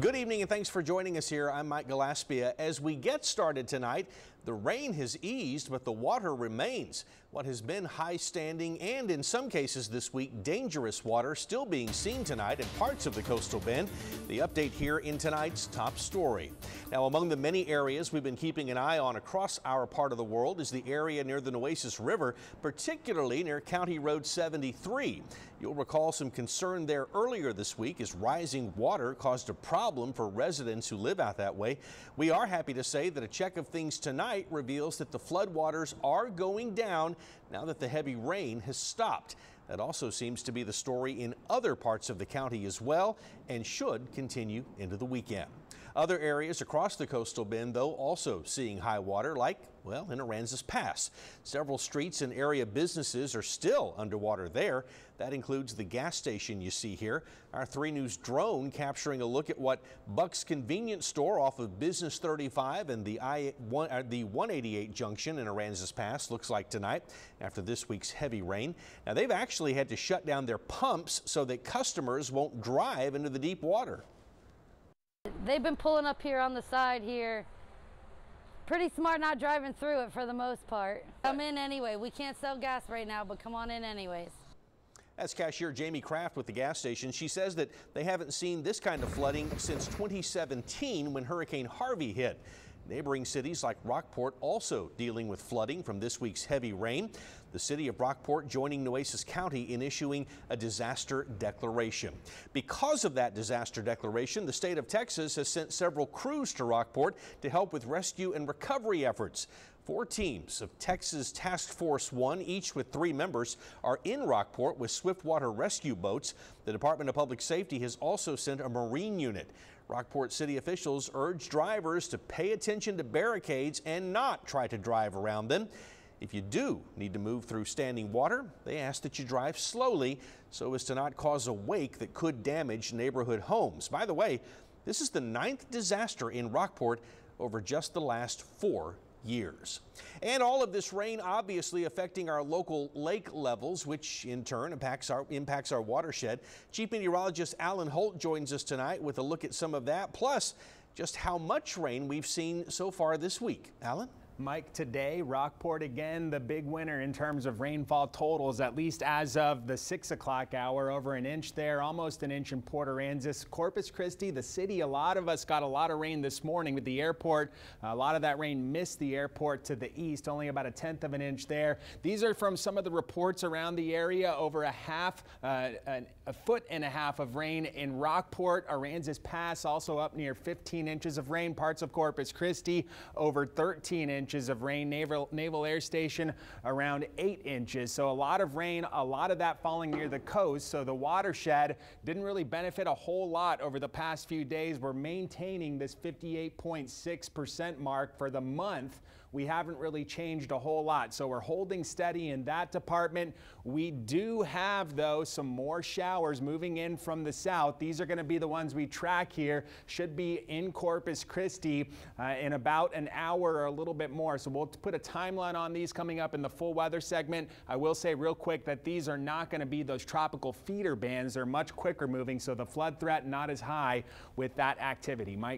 Good evening and thanks for joining us here. I'm Mike Gillespie. As we get started tonight, the rain has eased, but the water remains. What has been high standing and in some cases this week dangerous water still being seen tonight in parts of the coastal bend. The update here in tonight's top story. Now, among the many areas we've been keeping an eye on across our part of the world is the area near the Nueces River, particularly near County Road 73. You'll recall some concern there earlier this week as rising water caused a problem for residents who live out that way. We are happy to say that a check of things tonight tonight reveals that the floodwaters are going down now that the heavy rain has stopped. That also seems to be the story in other parts of the county as well and should continue into the weekend. Other areas across the coastal bend, though, also seeing high water, like, well, in Aransas Pass. Several streets and area businesses are still underwater there. That includes the gas station you see here. Our 3 News drone capturing a look at what Buck's convenience store off of Business 35 and the, I, one, uh, the 188 junction in Aransas Pass looks like tonight after this week's heavy rain. Now, they've actually had to shut down their pumps so that customers won't drive into the deep water. They've been pulling up here on the side here. Pretty smart not driving through it for the most part. Come in anyway. We can't sell gas right now, but come on in anyways. That's cashier Jamie Kraft with the gas station. She says that they haven't seen this kind of flooding since 2017 when Hurricane Harvey hit. Neighboring cities like Rockport also dealing with flooding from this week's heavy rain. The city of Rockport joining Nueces County in issuing a disaster declaration. Because of that disaster declaration, the state of Texas has sent several crews to Rockport to help with rescue and recovery efforts. Four teams of Texas Task Force One, each with three members, are in Rockport with swiftwater rescue boats. The Department of Public Safety has also sent a Marine unit. Rockport City officials urge drivers to pay attention to barricades and not try to drive around them. If you do need to move through standing water, they ask that you drive slowly so as to not cause a wake that could damage neighborhood homes. By the way, this is the ninth disaster in Rockport over just the last four years. And all of this rain obviously affecting our local lake levels, which in turn impacts our, impacts our watershed. Chief Meteorologist Alan Holt joins us tonight with a look at some of that, plus just how much rain we've seen so far this week. Alan? Mike, today, Rockport again, the big winner in terms of rainfall totals, at least as of the 6 o'clock hour. Over an inch there, almost an inch in Port Aransas. Corpus Christi, the city, a lot of us got a lot of rain this morning with the airport. A lot of that rain missed the airport to the east, only about a tenth of an inch there. These are from some of the reports around the area. Over a half, uh, a foot and a half of rain in Rockport. Aransas Pass also up near 15 inches of rain. Parts of Corpus Christi over 13 inches inches of rain. Naval, Naval Air Station around 8 inches. So a lot of rain, a lot of that falling near the coast. So the watershed didn't really benefit a whole lot over the past few days. We're maintaining this 58.6% mark for the month we haven't really changed a whole lot. So we're holding steady in that department. We do have, though, some more showers moving in from the south. These are going to be the ones we track here. Should be in Corpus Christi uh, in about an hour or a little bit more. So we'll put a timeline on these coming up in the full weather segment. I will say real quick that these are not going to be those tropical feeder bands. They're much quicker moving, so the flood threat not as high with that activity. Mike?